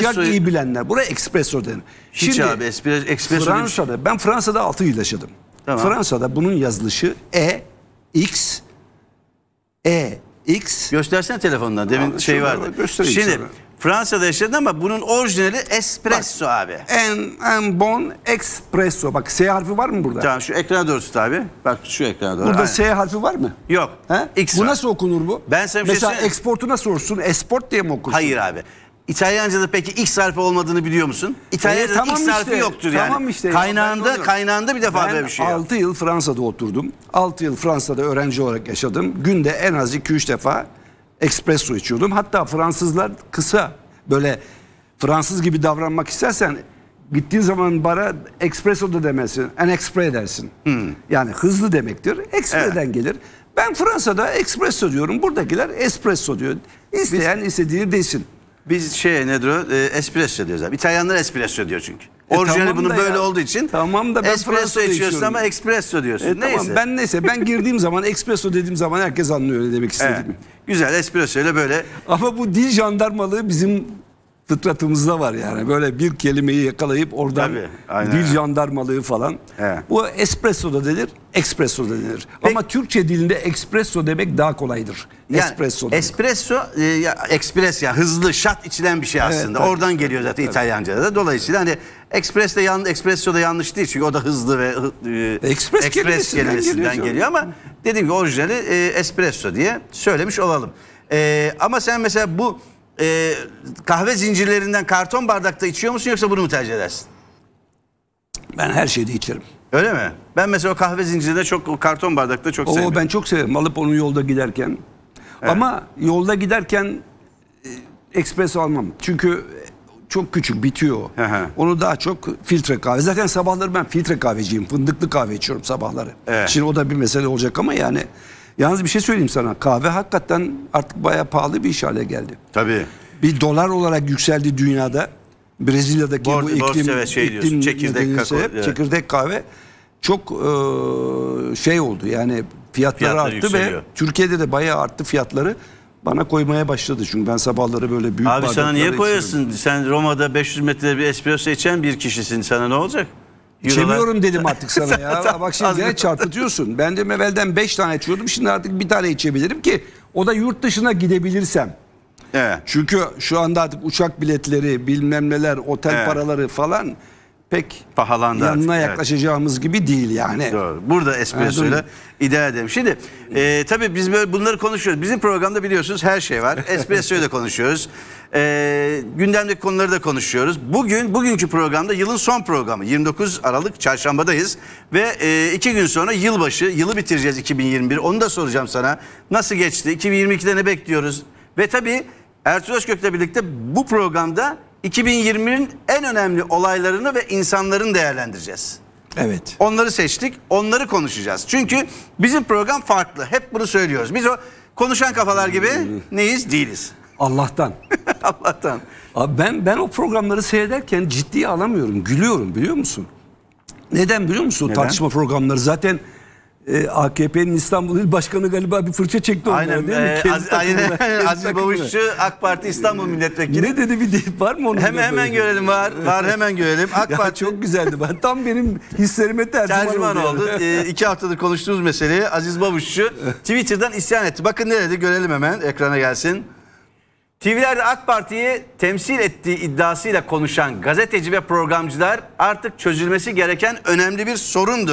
Sıcak iyi bilenler. Buraya espresso denir. Hiç abi espresso, espresso şey- Fransa'da ben Fransa'da 6 yıl yaşadım. Tamam. Fransa'da bunun yazılışı E X E X Göstersene telefondan. Demin Abi, şey vardı. göstereyim Şimdi sana. Fransa'da yaşadın ama bunun orijinali espresso abi. en en bon espresso. Bak S harfi var mı burada? Tamam şu ekrana doğru tut abi. Bak şu ekrana doğru. Burada Aynen. S harfi var mı? Yok. He? X bu var. nasıl okunur bu? Ben sana şey Mesela söyleyeyim. eksportu nasıl olursun? Esport diye mi okursun? Hayır abi. İtalyanca'da peki X harfi olmadığını biliyor musun? İtalyanca'da E, tamam X harfi işte, yoktur yani. tamam işte kaynağında ben kaynağında bir defa böyle bir şey Ben yok. 6 yıl Fransa'da oturdum. 6 yıl Fransa'da öğrenci olarak yaşadım. Günde en az 2-3 defa espresso içiyordum. Hatta Fransızlar kısa böyle Fransız gibi davranmak istersen gittiğin zaman bara espresso da demezsin. En expre dersin. Yani hızlı demektir. Expre'den gelir. Ben Fransa'da espresso diyorum. Buradakiler espresso diyor. İsteyen istediğini desin. Biz şey nedir o? E, espresso diyoruz abi. İtalyanlar espresso diyor çünkü. E, Orijinali tamam bunun böyle ya. olduğu için Tamam da ben espresso içiyorsun ama espresso diyorsun. E, neyse. Tamam ben neyse ben girdiğim zaman espresso dediğim zaman herkes anlıyor ne demek istediğimi. Evet. Güzel espresso ile böyle Ama bu dil jandarmalığı bizim fıtratımızda var yani. Böyle bir kelimeyi yakalayıp oradan Tabii, aynen dil jandarmalığı falan. Evet. Bu espresso da denir, espresso da denir. Ama Türkçe dilinde espresso demek daha kolaydır. yani espresso. demek. espresso e, ya, ekspres ya hızlı şat içilen bir şey aslında. tabii. Oradan geliyor zaten İtalyanca'da da. Dolayısıyla hani ekspres de yan, espresso da yanlış değil çünkü o da hızlı ve hı- e, Ekspres kelimesinden kelimesinden geliyor geliyor, ama dediğim gibi orijinali e, espresso diye söylemiş olalım. E, ama sen mesela bu e, kahve zincirlerinden karton bardakta içiyor musun yoksa bunu mu tercih edersin? Ben her şeyde içerim. Öyle mi? Ben mesela o kahve zincirinde çok o karton bardakta çok Oo, ben çok severim alıp onu yolda giderken. Ama yolda giderken e, espresso almam. Çünkü çok küçük bitiyor. Onu daha çok filtre kahve. Zaten sabahları ben filtre kahveciyim. Fındıklı kahve içiyorum sabahları. Evet. Şimdi o da bir mesele olacak ama yani yalnız bir şey söyleyeyim sana. Kahve hakikaten artık bayağı pahalı bir iş hale geldi. Tabii. Bir dolar olarak yükseldi dünyada. Brezilya'daki Bor- bu iklim, şey diyorsun, iklim çekirdek kakao, evet. çekirdek kahve çok e, şey oldu. Yani fiyatları Fiyatları arttı yükseliyor. ve Türkiye'de de bayağı arttı fiyatları. Bana koymaya başladı çünkü ben sabahları böyle büyük Abi sana niye koyuyorsun? Sen Roma'da 500 metrede bir espresso içen bir kişisin. Sana ne olacak? İçemiyorum dedim artık sana ya. Bak şimdi bir- çarpıtıyorsun. Ben de evvelden 5 tane içiyordum. Şimdi artık bir tane içebilirim ki o da yurt dışına gidebilirsem. Evet. Çünkü şu anda artık uçak biletleri, bilmem neler, otel Evet. paraları falan pek Pahalandı artık, yanına evet. yaklaşacağımız gibi değil yani. Doğru. Burada espressoyla Anladım. idare edelim. Şimdi e, tabii biz böyle bunları konuşuyoruz. Bizim programda biliyorsunuz her şey var. Espressoyu da konuşuyoruz. E, gündemdeki konuları da konuşuyoruz. Bugün bugünkü programda yılın son programı. 29 Aralık Çarşambadayız ve e, iki gün sonra yılbaşı. Yılı bitireceğiz 2021. Onu da soracağım sana. Nasıl geçti? 2022'de ne bekliyoruz? Ve tabii Ertuğrul Özkök'le birlikte bu programda 2020'nin en önemli olaylarını ve insanların değerlendireceğiz. Evet. Onları seçtik, onları konuşacağız. Çünkü bizim program farklı. Hep bunu söylüyoruz. Biz o konuşan kafalar gibi neyiz? Değiliz. Allah'tan. Allah'tan. Abi ben ben o programları seyrederken ciddiye alamıyorum. Gülüyorum biliyor musun? Neden biliyor musun? Neden? Tartışma programları zaten e, AKP'nin İstanbul İl Başkanı galiba bir fırça çekti onlara Aynen. değil mi? e, Az- aynen. Aziz. Babuşçu AK Parti İstanbul Milletvekili. Ne dedi bir deyip var mı onun? Hemen hemen görelim var. Var hemen görelim. AK Ya Parti çok güzeldi. Ben tam benim hislerime tercüman, tercüman oldu. oldu. yani. e, iki haftadır konuştuğumuz meseleyi Aziz Babuşçu Twitter'dan isyan etti. Bakın ne dedi görelim hemen ekrana gelsin. TV'lerde AK Parti'yi temsil ettiği iddiasıyla konuşan gazeteci ve programcılar artık çözülmesi gereken önemli bir sorundu.